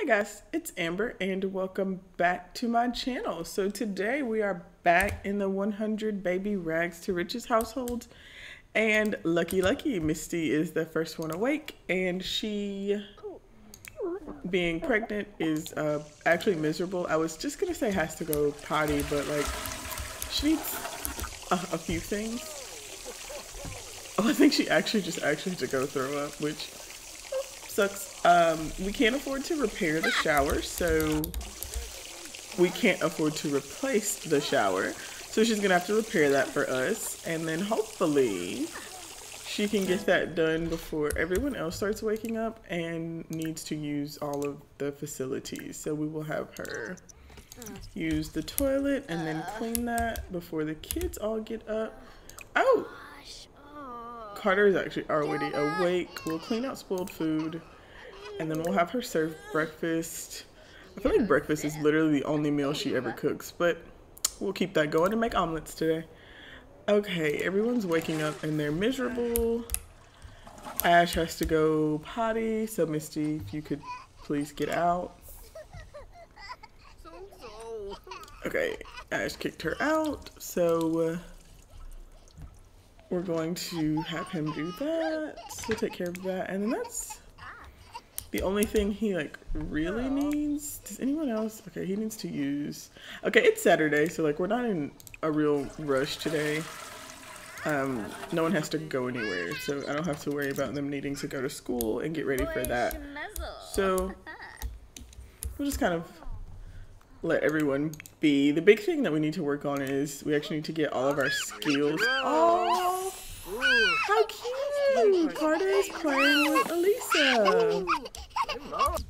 Hi guys, it's Amber and welcome back to my channel. So today we are back in the 100 baby rags to riches household and lucky lucky Misty is the first one awake and she being pregnant is uh, actually miserable. I was just gonna say has to go potty but like she needs a, a few things. Oh, I think she actually just actually to go throw up which sucks. Um, we can't afford to repair the shower, so we can't afford to replace the shower. So she's gonna have to repair that for us, and then hopefully she can get that done before everyone else starts waking up and needs to use all of the facilities. So we will have her use the toilet and then clean that before the kids all get up. Oh! Carter is actually already awake. We'll clean out spoiled food and then we'll have her serve breakfast. I feel like breakfast is literally the only meal she ever cooks, but we'll keep that going and make omelets today. Okay, everyone's waking up and they're miserable. Ash has to go potty, so Misty, if you could please get out. Okay, Ash kicked her out, so uh, we're going to have him do that. So take care of that, and then that's the only thing he like really needs. Does anyone else? Okay, he needs to use. Okay, it's Saturday, so like we're not in a real rush today. Um, no one has to go anywhere, so I don't have to worry about them needing to go to school and get ready for that. So we'll just kind of let everyone be. The big thing that we need to work on is we actually need to get all of our skills. Oh, how cute! Carter is playing with Elisa.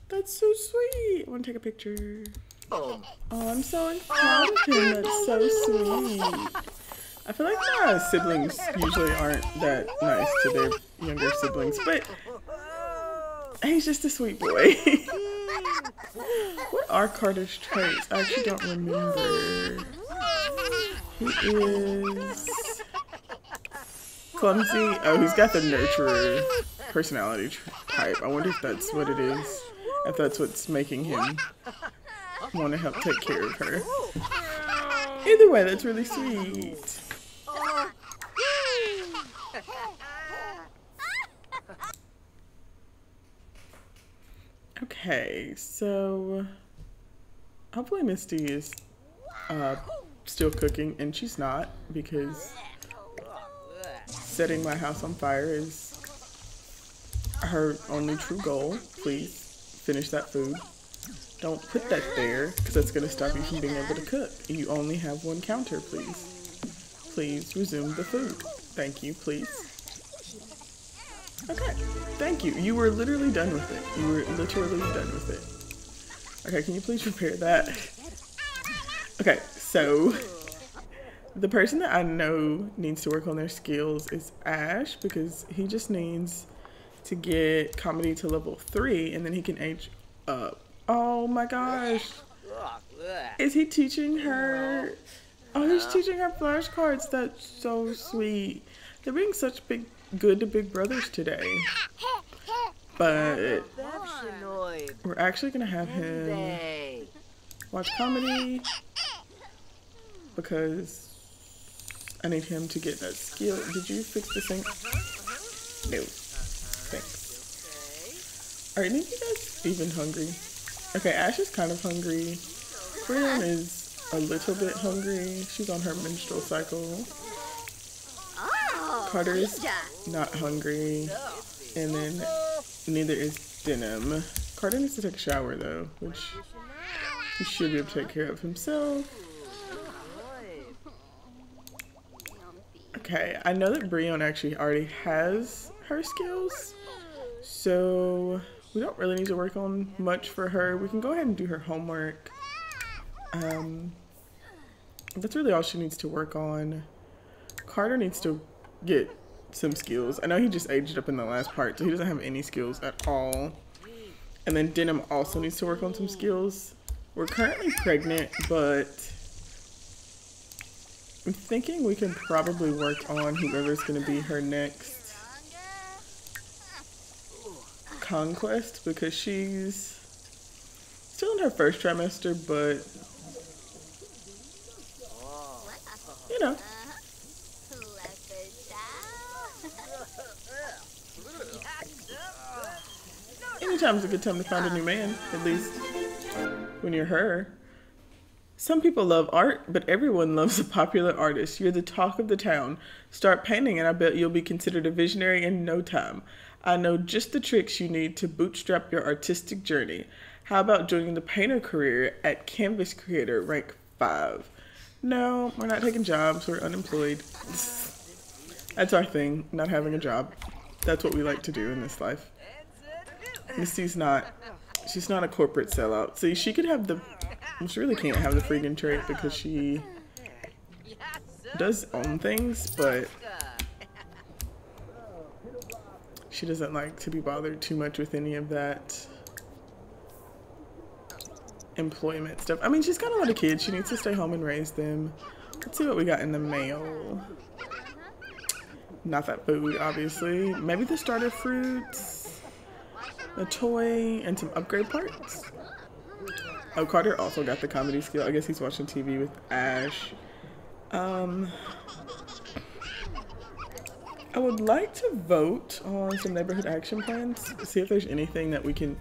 That's so sweet. I want to take a picture. Oh, oh I'm so proud of him. That's so sweet. I feel like my siblings usually aren't that nice to their younger siblings, but he's just a sweet boy. what are Carter's traits? I actually don't remember. He is clumsy. Oh, he's got the nurturer personality type. I wonder if that's what it is. If that's what's making him want to help take care of her. Either way, that's really sweet. Okay, so hopefully Misty is uh, still cooking, and she's not because setting my house on fire is her only true goal. Please finish that food. Don't put that there because that's going to stop you from being able to cook. You only have one counter, please. Please resume the food. Thank you, please. Okay, thank you. You were literally done with it. You were literally done with it. Okay, can you please repair that? Okay, so the person that I know needs to work on their skills is Ash because he just needs to get comedy to level three and then he can age up. Oh my gosh. Is he teaching her? Oh, he's teaching her flashcards. That's so sweet. They're being such big, good to big brothers today. But we're actually gonna have him watch comedy because I need him to get that skill. Did you fix the sink? No. Are any of you guys even hungry? Okay, Ash is kind of hungry. Brian is a little bit hungry. She's on her menstrual cycle. Carter is not hungry. And then neither is Denim. Carter needs to take a shower though, which he should be able to take care of himself. Okay, I know that Brion actually already has her skills, so we don't really need to work on much for her. We can go ahead and do her homework. Um, that's really all she needs to work on. Carter needs to get some skills. I know he just aged up in the last part, so he doesn't have any skills at all. And then Denim also needs to work on some skills. We're currently pregnant, but I'm thinking we can probably work on whoever's going to be her next conquest because she's Still in her first trimester, but you know. Anytime's a good time to find a new man, at least when you're her. Some people love art, but everyone loves a popular artist. You're the talk of the town. Start painting, and I bet you'll be considered a visionary in no time. I know just the tricks you need to bootstrap your artistic journey. How about joining the painter career at Canvas Creator, rank 5? No, we're not taking jobs, we're unemployed. That's our thing, not having a job. That's what we like to do in this life. Misty's not, she's not a corporate sellout. See, she could have the, she really can't have the freaking trait because she does own things, but she doesn't like to be bothered too much with any of that employment stuff. I mean, she's got a lot of kids. She needs to stay home and raise them. Let's see what we got in the mail. Not that food, obviously. Maybe the starter fruits, a toy, and some upgrade parts. Oh, Carter also got the comedy skill. I guess he's watching TV with Ash. Um, I would like to vote on some neighborhood action plans. See if there's anything that we can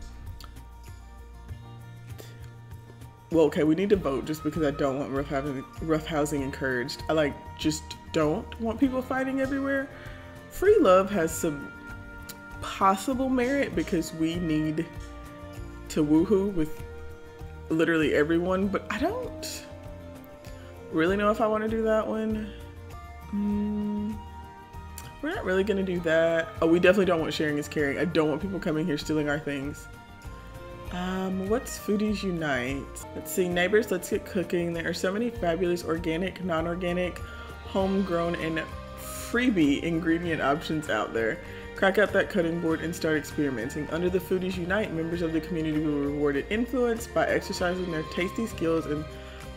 well, okay, we need to vote just because I don't want rough housing, rough housing encouraged. I like just don't want people fighting everywhere. Free love has some possible merit because we need to woohoo with literally everyone, but I don't really know if I want to do that one. Mm, we're not really gonna do that. Oh, we definitely don't want sharing is caring. I don't want people coming here stealing our things. Um, what's Foodies Unite? Let's see, neighbors, let's get cooking. There are so many fabulous organic, non-organic, homegrown, and freebie ingredient options out there. Crack out that cutting board and start experimenting. Under the Foodies Unite, members of the community will be rewarded influence by exercising their tasty skills in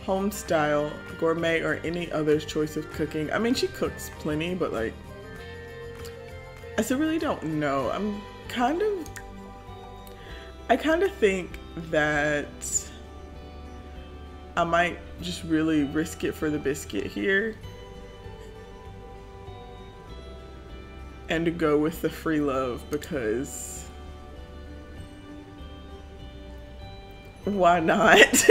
home style, gourmet, or any other's choice of cooking. I mean, she cooks plenty, but like, I still really don't know. I'm kind of I kind of think that I might just really risk it for the biscuit here. And go with the free love because why not?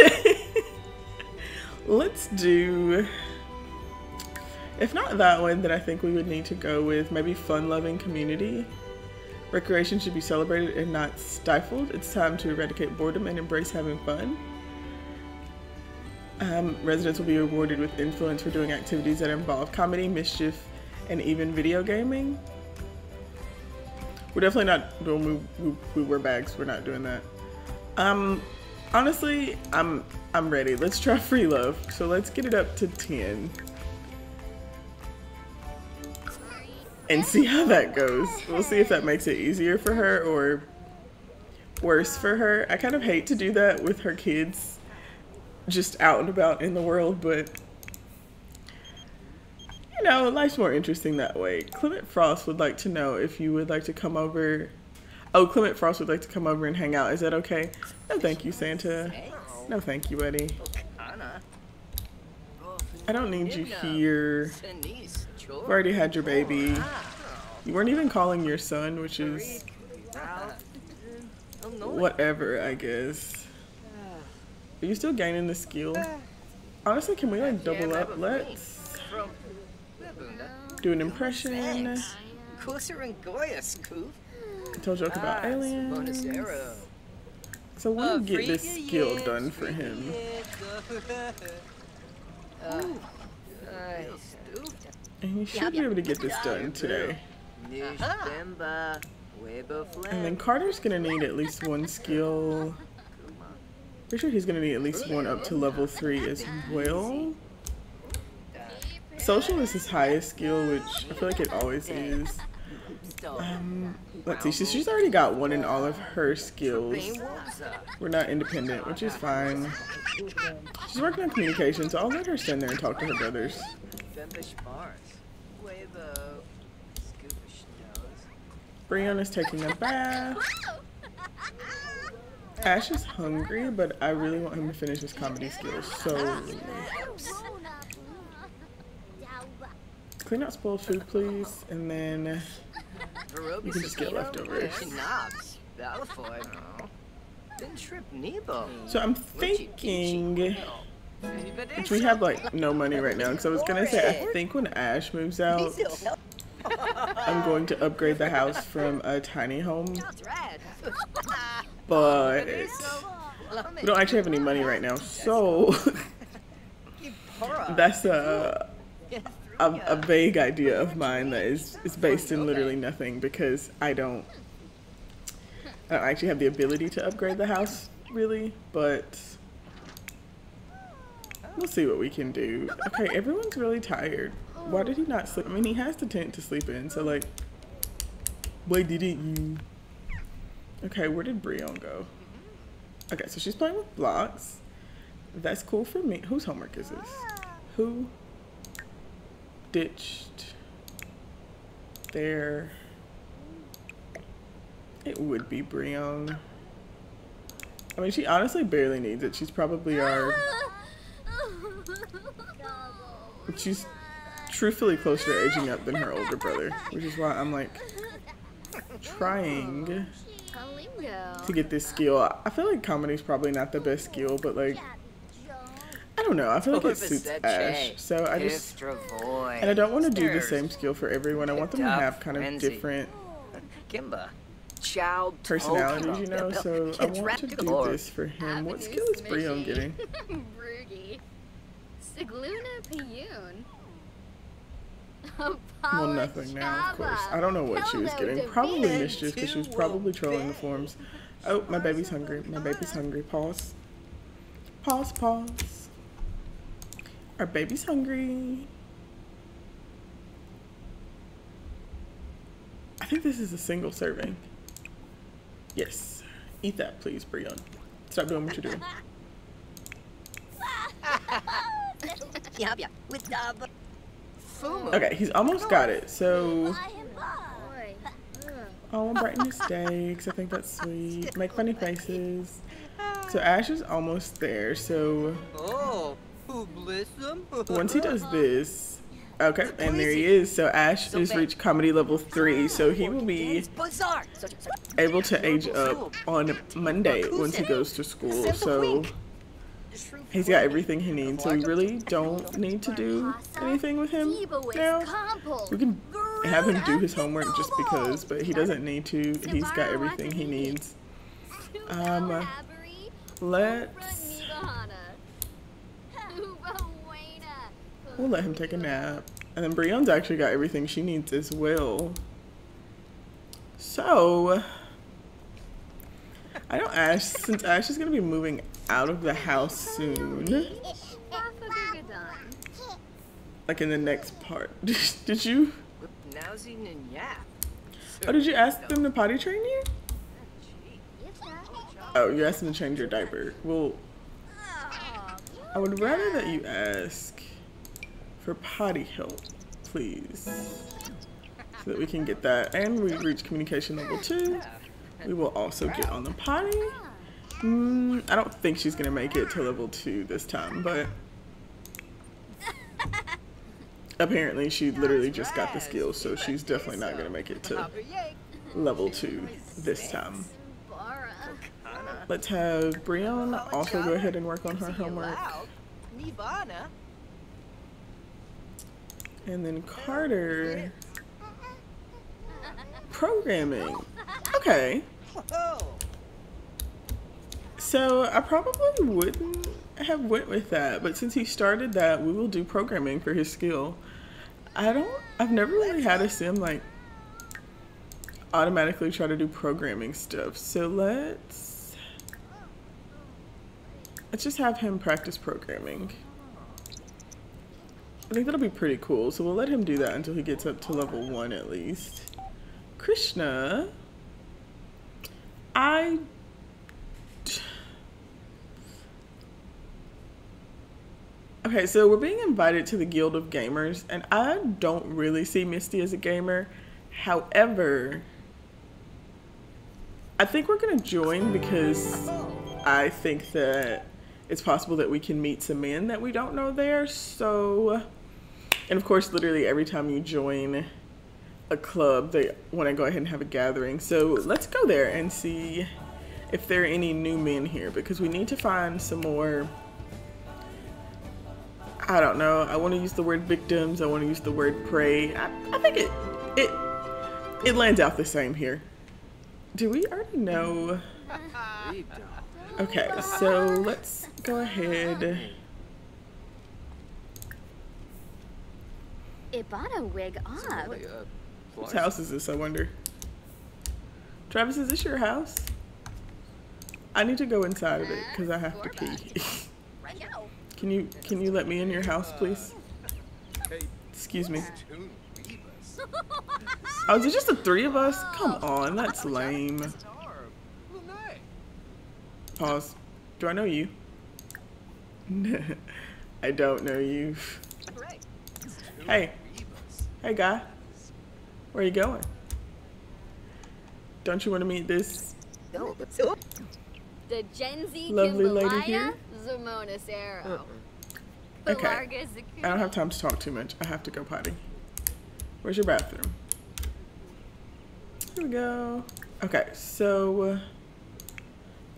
Let's do, if not that one, then I think we would need to go with maybe fun loving community. Recreation should be celebrated and not stifled. It's time to eradicate boredom and embrace having fun. Um, residents will be rewarded with influence for doing activities that involve comedy, mischief, and even video gaming. We're definitely not doing we, we, we wear bags. We're not doing that. Um, honestly, I'm I'm ready. Let's try free love. So let's get it up to 10. And see how that goes. We'll see if that makes it easier for her or worse for her. I kind of hate to do that with her kids just out and about in the world, but you know, life's more interesting that way. Clement Frost would like to know if you would like to come over. Oh, Clement Frost would like to come over and hang out. Is that okay? No, thank you, Santa. No, thank you, buddy. I don't need you here. You've already had your baby. You weren't even calling your son, which is whatever, I guess. Are you still gaining the skill? Honestly, can we like double up? Let's do an impression. Tell joke about aliens. So we'll get this skill done for him. And he should be able to get this done today. And then Carter's gonna need at least one skill. Pretty sure he's gonna need at least one up to level three as well. Social is his highest skill, which I feel like it always is. Um, let's see, she's, she's already got one in all of her skills. We're not independent, which is fine. She's working on communication, so I'll let her stand there and talk to her brothers. Brianna's taking a bath. Ash is hungry, but I really want him to finish his comedy skills. So clean out spoiled food, please, and then you can just get leftovers. So I'm thinking, which we have like no money right now, because I was gonna say I think when Ash moves out, I'm going to upgrade the house from a tiny home, but we don't actually have any money right now, so that's a, a, a vague idea of mine that is is based in literally nothing because I don't I don't actually have the ability to upgrade the house really, but we'll see what we can do. Okay, everyone's really tired. Why did he not sleep? I mean, he has the tent to sleep in, so like, why didn't you? Okay, where did Brion go? Okay, so she's playing with blocks. That's cool for me. Whose homework is this? Who ditched their... It would be Brion. I mean, she honestly barely needs it. She's probably our... She's truthfully closer to aging up than her older brother, which is why I'm like trying to get this skill. I feel like comedy is probably not the best skill, but like I don't know. I feel like it suits Ash, so I just and I don't want to do the same skill for everyone. I want them to have kind of different personalities, you know. So I want to do this for him. What skill is Brion getting? well, nothing now, of course. I don't know what she was getting. Probably mischief, because she was probably trolling the forums. Oh, my baby's hungry. My baby's hungry. Pause. Pause, pause. Our baby's hungry. I think this is a single serving. Yes. Eat that, please, Brion. Stop doing what you're doing. yeah, yeah. With dub. Okay, he's almost got it. So, oh, brighten his day because I think that's sweet. Make funny faces. So Ash is almost there. So once he does this, okay, and there he is. So Ash has reached comedy level three. So he will be able to age up on Monday once he goes to school. So He's got everything he needs, so we really don't need to do anything with him now. We can have him do his homework just because, but he doesn't need to. He's got everything he needs. Um, let's... We'll let him take a nap. And then Brion's actually got everything she needs as well. So, I know Ash, since Ash is going to be moving out of the house soon. Like in the next part. did you? Oh, did you ask them to potty train you? Oh, you asked them to change your diaper. Well, I would rather that you ask for potty help, please. So that we can get that. And we reach communication level two. We will also get on the potty. Mm, I don't think she's gonna make it to level two this time, but apparently she literally just got the skill, so she's definitely not gonna make it to level two this time. Let's have Brion also go ahead and work on her homework. And then Carter, programming. Okay. So I probably wouldn't have went with that, but since he started that, we will do programming for his skill. I don't, I've never really had a sim like automatically try to do programming stuff. So let's, let's just have him practice programming. I think that'll be pretty cool. So we'll let him do that until he gets up to level one at least. Krishna, I Okay, so we're being invited to the Guild of Gamers, and I don't really see Misty as a gamer. However, I think we're gonna join because I think that it's possible that we can meet some men that we don't know there. So, and of course, literally every time you join a club, they want to go ahead and have a gathering. So let's go there and see if there are any new men here because we need to find some more. I don't know. I want to use the word victims. I want to use the word prey. I, I think it it it lands out the same here. Do we already know? Okay, so let's go ahead. Ibana wig up. Whose house is this, I wonder? Travis, is this your house? I need to go inside of it because I have to pee. can you can you let me in your house, please? Excuse me. Oh, is it just the three of us? Come on, that's lame. Pause. Do I know you? I don't know you. Hey. Hey, guy. Where are you going? Don't you want to meet this The Gen Z Lovely lady here. Zamonis Arrow. Okay. I don't have time to talk too much. I have to go potty. Where's your bathroom? Here we go. Okay, so uh,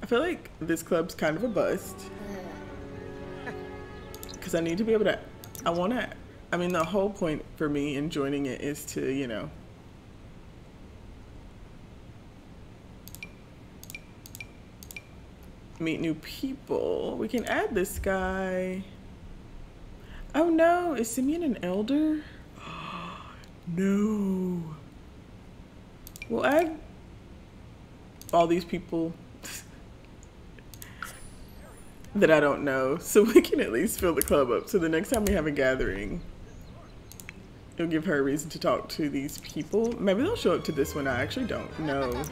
I feel like this club's kind of a bust because I need to be able to. I want to. I mean, the whole point for me in joining it is to, you know, meet new people. We can add this guy. Oh no, is Simeon an elder? no. We'll add all these people that I don't know so we can at least fill the club up. So the next time we have a gathering, it'll give her a reason to talk to these people. Maybe they'll show up to this one. I actually don't know.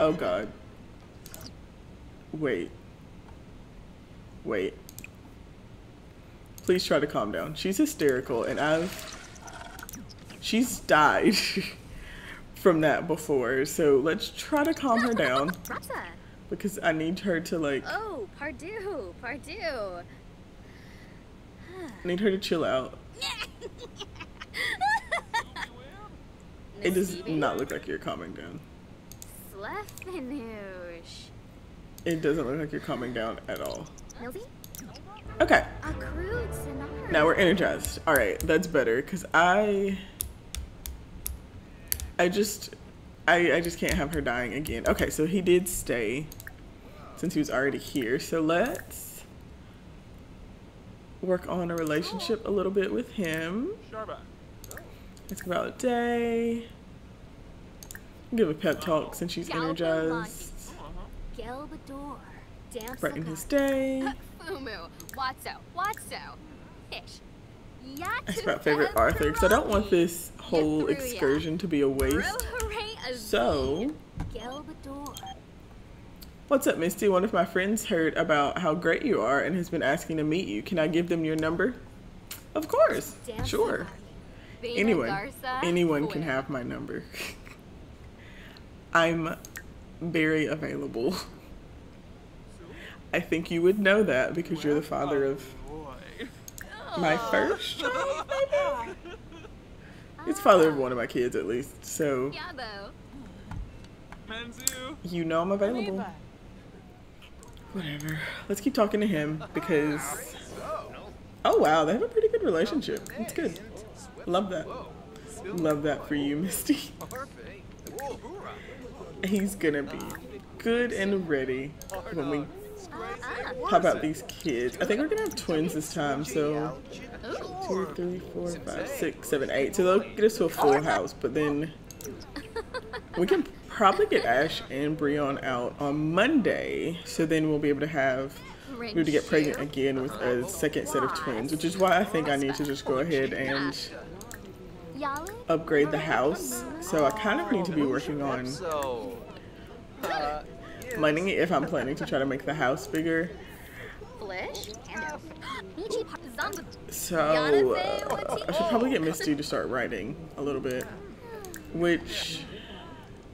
Oh god. Wait. Wait. Please try to calm down. She's hysterical and I've she's died from that before. So let's try to calm her down because I need her to like Oh, Pardue, Pardue. I need her to chill out. It does not look like you're calming down. It doesn't look like you're calming down at all. Okay, A crude sonar. now we're energized. All right, that's better because I, I just, I, I just can't have her dying again. Okay, so he did stay since he was already here. So let's work on a relationship a little bit with him. Let's go out a day. Give a pep talk since she's energized. Brighten his day. Fumu. Watso. Watso. Fish. Yatu. That's my favorite Arthur because I don't want this whole excursion to be a waste. So, what's up, Misty? One of my friends heard about how great you are and has been asking to meet you. Can I give them your number? Of course. Sure. Anyone, anyone can have my number. I'm very available. I think you would know that because you're the father of my first child. It's father of one of my kids at least, so Yabo. you know I'm available. Whatever. Let's keep talking to him because. Oh wow, they have a pretty good relationship. It's good. Love that. Love that for you, Misty. He's gonna be good and ready when we pop out these kids. I think we're gonna have twins this time, so two, three, four, five, six, seven, eight. So they'll get us to a full house, but then we can probably get Ash and Breon out on Monday. So then we'll be able to have we need to get pregnant again with a second set of twins, which is why I think I need to just go ahead and upgrade the house. So I kind of need to be working on So, uh, money if I'm planning to try to make the house bigger. So uh, I should probably get Misty to start writing a little bit, which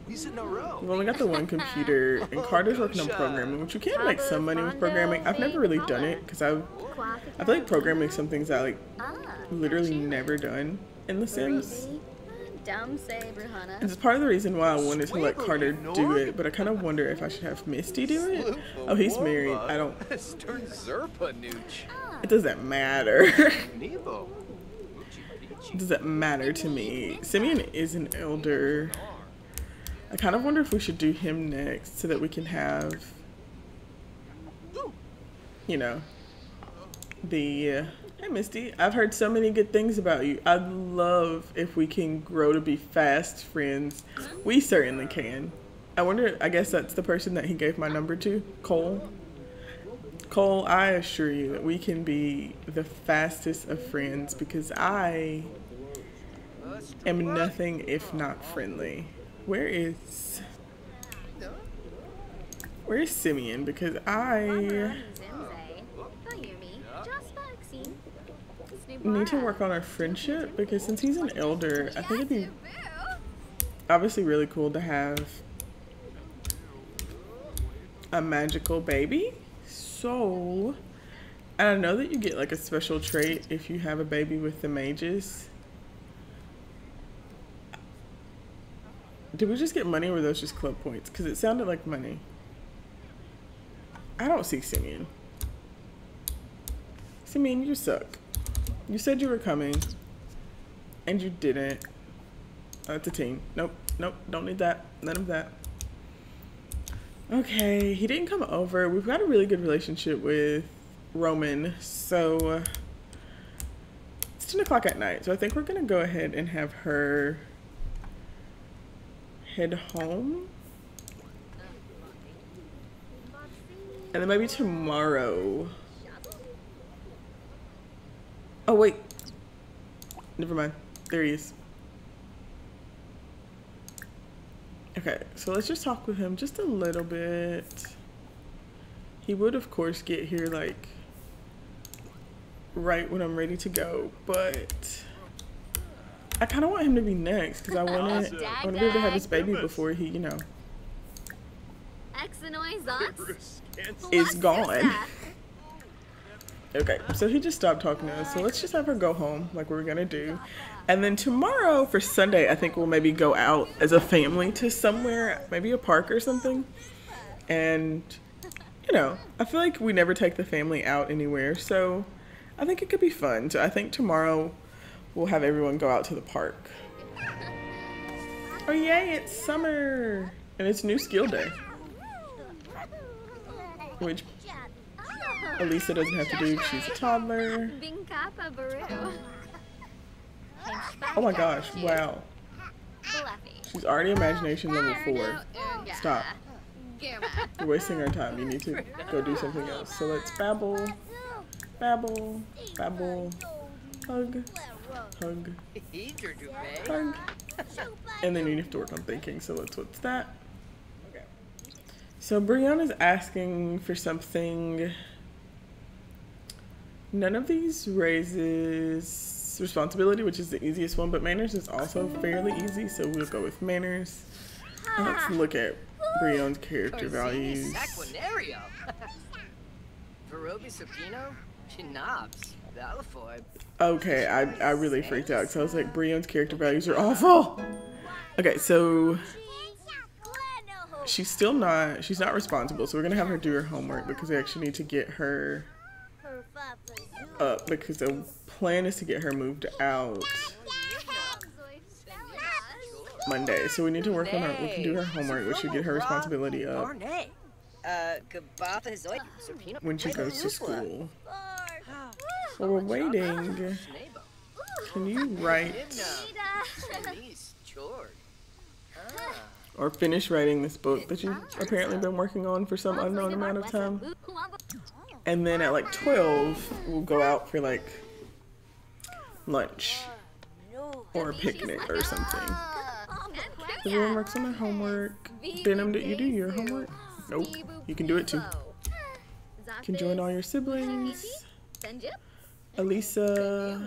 We sit in a row. We've only got the one computer, and Carter's working on programming, which you can make some money with programming. I've never really done it because I I feel like programming is some things I like Ah. literally never done in The Sims. Dumb say, Bruhana. It's part of the reason why I wanted to let Carter do it, but I kind of wonder if I should have Misty do it. Oh, he's married. I don't. Stern Zerpa Nooch. It doesn't matter. Nebo. It doesn't matter to me. Simeon is an elder. I kind of wonder if we should do him next so that we can have, you know, the. Uh, hey, Misty. I've heard so many good things about you. I'd love if we can grow to be fast friends. We certainly can. I wonder, I guess that's the person that he gave my number to, Cole. Cole, I assure you that we can be the fastest of friends because I am nothing if not friendly. Where is Where is Simeon? Because I need to work on our friendship because since he's an elder, I think it'd be obviously really cool to have a magical baby. So, I know that you get like a special trait if you have a baby with the mages. Did we just get money or were those just club points? Because it sounded like money. I don't see Simeon. Simeon, you suck. You said you were coming, and you didn't. Oh, it's a team. Nope, nope, don't need that. None of that. Okay, he didn't come over. We've got a really good relationship with Roman, so it's 10 o'clock at night. So I think we're gonna go ahead and have her head home. And then maybe tomorrow. Oh, wait. Never mind. There he is. Okay, so let's just talk with him just a little bit. He would, of course, get here like right when I'm ready to go, but I kind of want him to be next because I want to. I want to be able to have his baby before he, you know, Exanoi Zots. is gone. Okay, so he just stopped talking to us. So let's just have her go home, like we we're gonna do, and then tomorrow for Sunday, I think we'll maybe go out as a family to somewhere, maybe a park or something, and you know, I feel like we never take the family out anywhere, so I think it could be fun. So I think tomorrow we'll have everyone go out to the park. Oh yay! It's summer, and it's new skill day, which Elisa doesn't have to do. She's a toddler. Oh my gosh! Wow, she's already imagination level four. Stop. Girma. You're wasting our time. You need to go do something else. So let's babble, babble, babble, hug, hug, hug. And then you have to work on thinking. So let's what's that? Okay. So Brianna's asking for something. None of these raises responsibility, which is the easiest one, but manners is also fairly easy, so we'll go with manners. Let's look at Brion's character values. Saquinario. Verobi Supino. Chinobs. Balafoy. Okay, I, I really freaked out because I was like, Brion's character values are awful. Okay, so she's still not she's not responsible, so we're gonna have her do her homework because we actually need to get her up because the plan is to get her moved out Monday. So we need to work on her we can do her homework, which should get her responsibility up Barney. Uh, Gabatha Zoid. Supino. when she goes to school. While we're waiting, can you write Chinese. Chord. Or finish writing this book that you've apparently been working on for some unknown amount of time? And then at like 12, we'll go out for like lunch or a picnic or something. Everyone works on their homework. Denim, did you do your homework? Nope. You can do it too. You can join all your siblings. Elisa.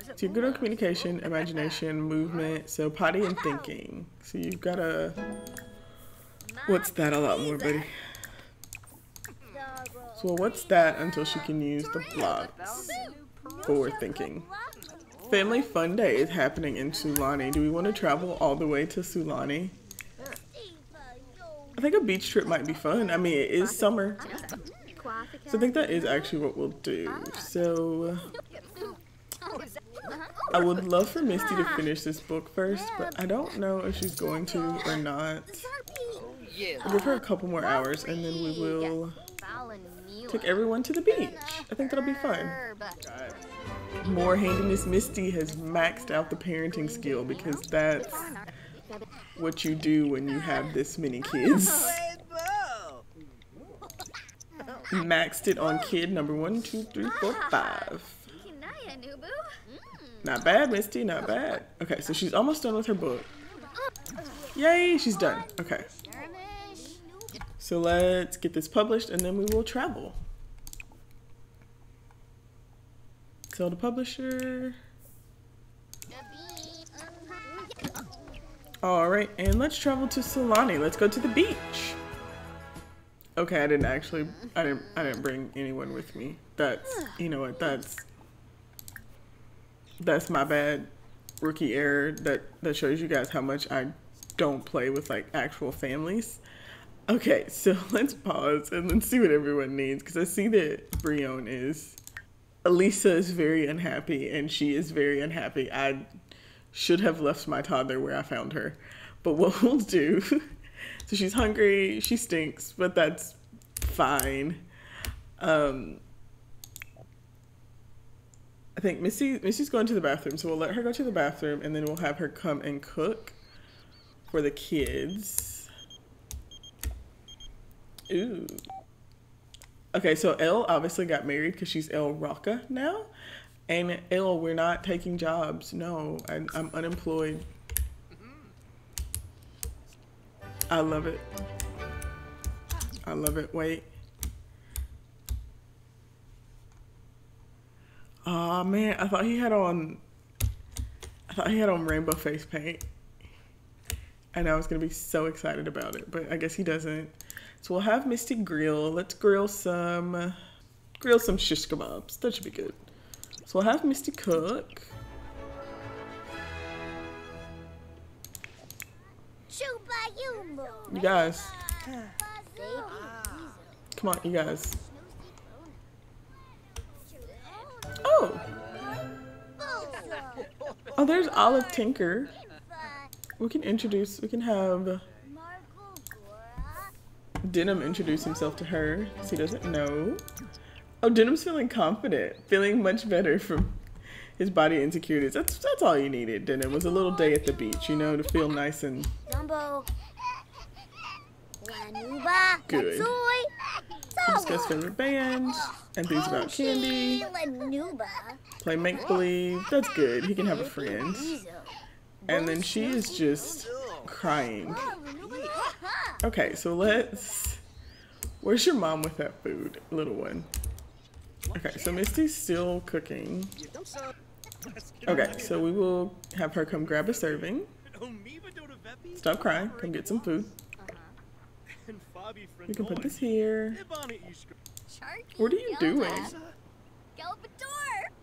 So you're good on communication, imagination, movement, so potty and thinking. So you've got a... what's that a lot more, buddy? So what's that until she can use the blocks for thinking? Family Fun Day is happening in Sulani. Do we want to travel all the way to Sulani? I think a beach trip might be fun. I mean, it is summer. So I think that is actually what we'll do. So I would love for Misty to finish this book first, but I don't know if she's going to or not. I'll give her a couple more hours and then we will take everyone to the beach. I think that'll be fun. More handiness Misty has maxed out the parenting skill because that's what you do when you have this many kids. Maxed it on kid number one, two, three, four, five. Not bad, Misty, not bad. Okay, so she's almost done with her book. Yay, she's done. Okay, so let's get this published and then we will travel. Tell the publisher. All right, and let's travel to Sulani. Let's go to the beach. Okay, I didn't actually, I didn't, I didn't bring anyone with me. That's, you know what, that's, that's my bad rookie error. That that shows you guys how much I don't play with like actual families. Okay, so let's pause and then see what everyone needs because I see that Brion is, Elisa is very unhappy and she is very unhappy. I should have left my toddler where I found her. But what we'll do, so she's hungry, she stinks, but that's fine. Um, I think Missy Missy's going to the bathroom, so we'll let her go to the bathroom and then we'll have her come and cook for the kids. Ooh. Okay, so Elle obviously got married because she's El Rocca now. And Elle, we're not taking jobs. No, I, I'm unemployed. I love it. I love it. Wait. Oh man, I thought he had on. I thought he had on rainbow face paint, and I was gonna be so excited about it, but I guess he doesn't. So we'll have Misty grill. Let's grill some, grill some shish kebabs. That should be good. So we'll have Misty cook. You guys, come on, you guys. Oh, oh, there's Olive Tinker. We can introduce. We can have Denim introduce himself to her because he doesn't know. Oh, Denim's feeling confident, feeling much better from his body insecurities. That's that's all you needed. Denim was a little day at the beach, you know, to feel nice and. Good. Discuss favorite bands and things about candy. Play make believe. That's good. He can have a friend. And then she is just crying. Okay, so let's. Where's your mom with that food, little one? Okay, so Misty's still cooking. Okay, so we will have her come grab a serving. Stop crying. Come get some food. You can put this here. What are you doing?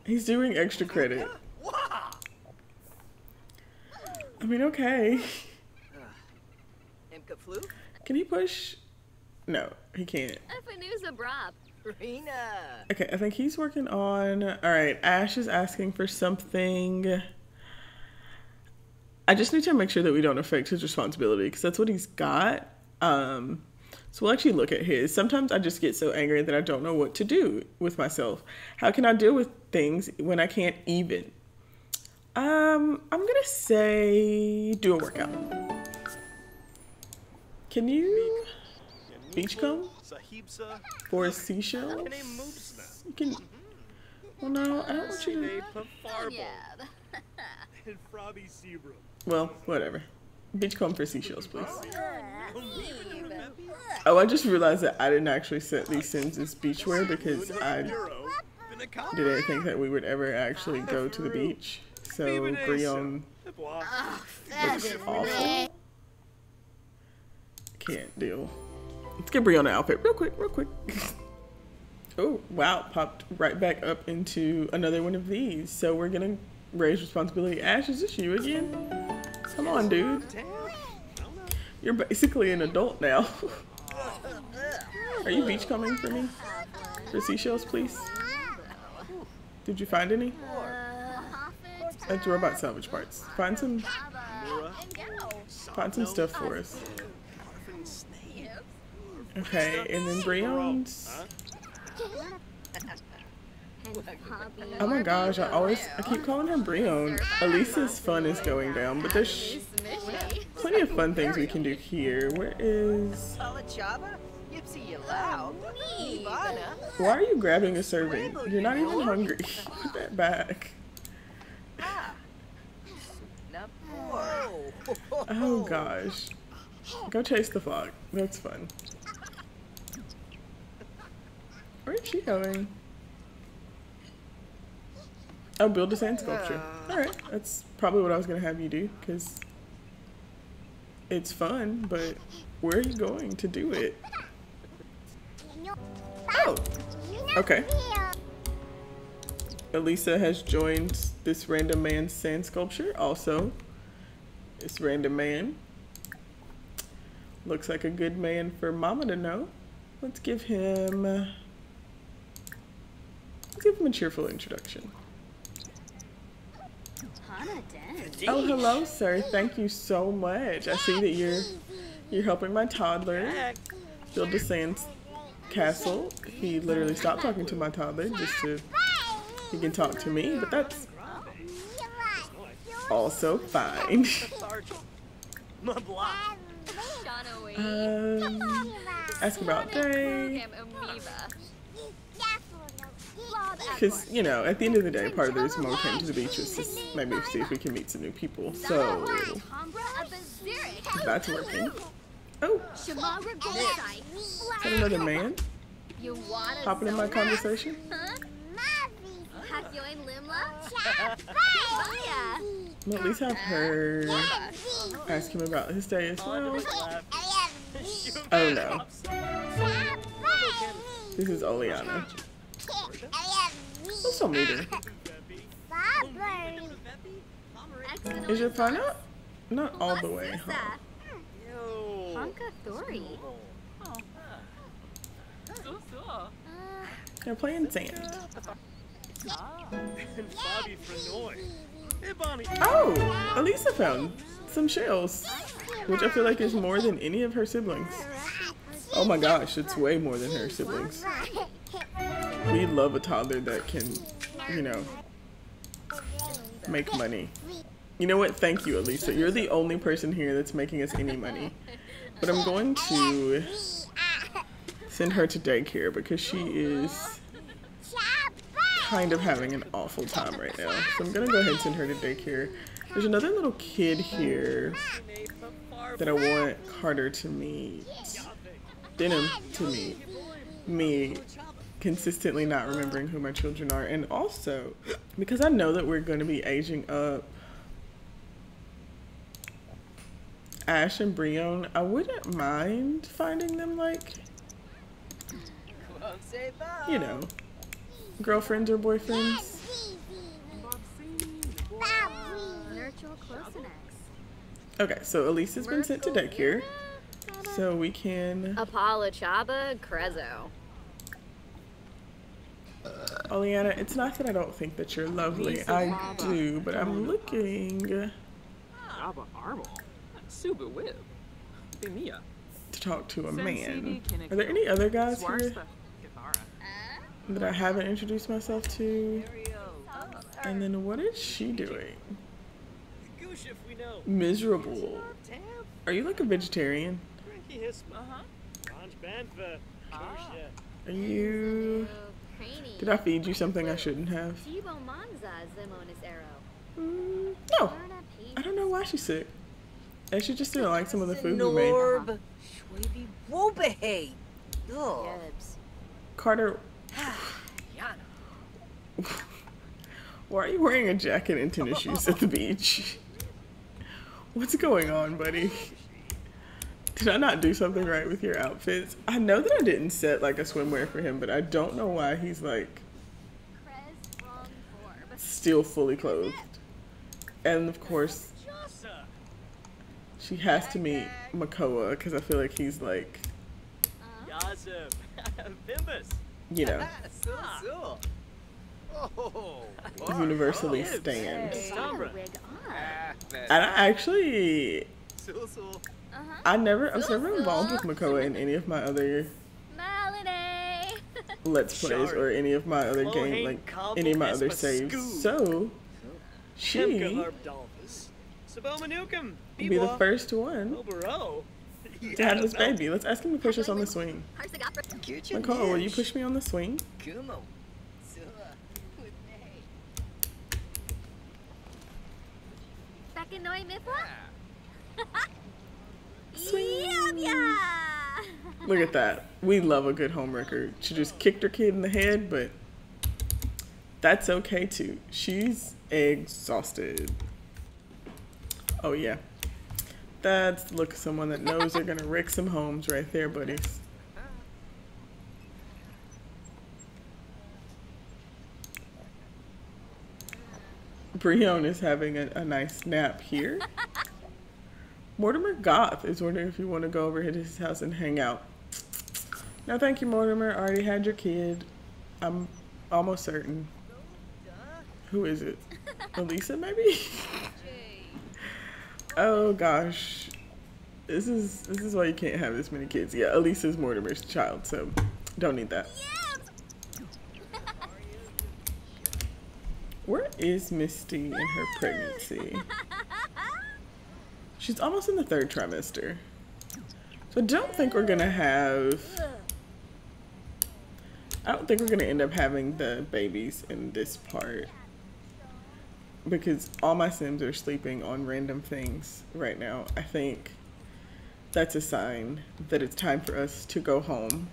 He's doing extra credit. I mean, okay. Imka flu? Can he push? No, he can't. Rena. Okay, I think he's working on. All right, Ash is asking for something. I just need to make sure that we don't affect his responsibility because that's what he's got. Um, so we'll actually look at his. Sometimes I just get so angry that I don't know what to do with myself. How can I deal with things when I can't even? Um, I'm gonna say do a workout. Can you beach beachcomb for seashells? You can. Well, no, I don't want you to. Well, whatever. beach Beachcomb for seashells, please. Oh, I just realized that I didn't actually set these Sims as beachwear because I didn't think that we would ever actually go to the beach. So Brion looks awful. Can't deal. Let's get Brion an outfit real quick, real quick. oh, wow, popped right back up into another one of these. So we're gonna raise responsibility. Ash, is this you again? Come on, dude. You're basically an adult now. Are you beach beachcombing for me? For seashells, please? Did you find any? That's robot salvage parts. Find some find some stuff for us. Okay, and then Brion's Oh my gosh, I always I keep calling her Brion. Elisa's fun is going down, but there's plenty of fun things we can do here. Where is why are you grabbing a serving? You're not even hungry. Put that back. Oh gosh. Go chase the fog. That's fun. Where is she going? Oh, build a sand sculpture. Alright, that's probably what I was gonna have you do, because it's fun, but where are you going to do it? Oh! Okay. Elisa has joined this random man's sand sculpture. Also, this random man looks like a good man for Mama to know. Let's give him. Let's give him a cheerful introduction. Oh, hello, sir. Thank you so much. I see that you're you're helping my toddler build a sand castle. He literally stopped talking to my toddler just to he can talk to me, but that's also fine. um, ask about day. Because, you know, at the end of the day, part of the reason why we came to the beach was to maybe see if we can meet some new people. So, that's working. Oh, is that another man hopping in my conversation? We'll at least have her ask him about his day as well. Oh no, this is Oleana. Meet her. Is your fun up? Not all the way, They're playing sand. Oh, Elisa found some shells, which I feel like is more than any of her siblings. Oh my gosh, it's way more than her siblings. We love a toddler that can, you know, make money. You know what? Thank you, Elisa. You're the only person here that's making us any money. But I'm going to send her to daycare because she is kind of having an awful time right now. So I'm gonna go ahead and send her to daycare. There's another little kid here that I want Carter to meet. Denim to meet. Me consistently not remembering who my children are. And also, because I know that we're going to be aging up, Ash and Brion, I wouldn't mind finding them like, you know, girlfriends or boyfriends. Okay, so Elise has been sent to daycare. So we can. Apollo Chaba Crezo. Uh, Oleana, it's not that I don't think that you're lovely. I do, but I'm looking Abba Armor. Suba Whip. Bimia. to talk to a man. Are there any other guys here that I haven't introduced myself to? And then what is she doing? Miserable. Are you like a vegetarian? Are you. Did I feed you something I shouldn't have? Tibo Manza Zimonis Arrow. Mm, no. I don't know why she's sick. And she just didn't like some of the food we made. Norb. Shwaby Wobehe. Ugh. Carter, Why are you wearing a jacket and tennis shoes at the beach? What's going on, buddy? Did I not do something right with your outfits? I know that I didn't set like a swimwear for him, but I don't know why he's like Krez wrong form. still fully clothed. And of course, she has to meet Makoa because I feel like he's like, you know, universally stand. Sombra. Wig on. And I actually. Uh-huh. I never, I was never involved with Makoa in any of my other Melody. Let's Plays or any of my other game, like any of my other saves. So, she will be the first one to have this baby. Let's ask him to push us on the swing. Kuchin Nicole, will you push me on the swing? Swing. Look at that. We love a good homewrecker. She just kicked her kid in the head, but that's okay too. She's exhausted. Oh yeah. That's the look of someone that knows they're gonna wreck some homes right there, buddies. Brion is having a, a nice nap here. Mortimer Goth is wondering if you want to go over to his house and hang out. No, thank you, Mortimer. I already had your kid. I'm almost certain. Who is it? Elisa, maybe? oh gosh, this is this is why you can't have this many kids. Yeah, Elisa's Mortimer's child, so don't need that. Where is Misty in her pregnancy? She's almost in the third trimester. So I don't think we're gonna have. I don't think we're gonna end up having the babies in this part. Because all my Sims are sleeping on random things right now. I think that's a sign that it's time for us to go home.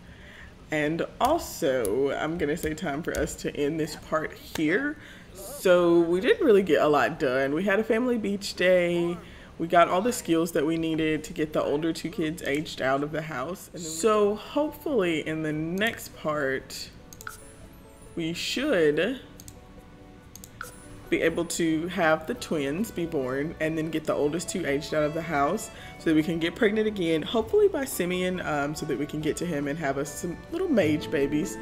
And also, I'm gonna say time for us to end this part here. So we didn't really get a lot done. We had a family beach day. We got all the skills that we needed to get the older two kids aged out of the house. So hopefully in the next part, we should be able to have the twins be born and then get the oldest two aged out of the house so that we can get pregnant again, hopefully by Simeon, um, so that we can get to him and have us some little mage babies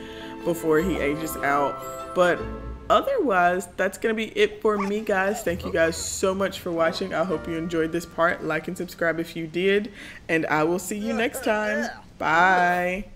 before he ages out. But otherwise, that's going to be it for me, guys. Thank you oh. guys so much for watching. I hope you enjoyed this part. Like and subscribe if you did, and I will see you next time. Bye.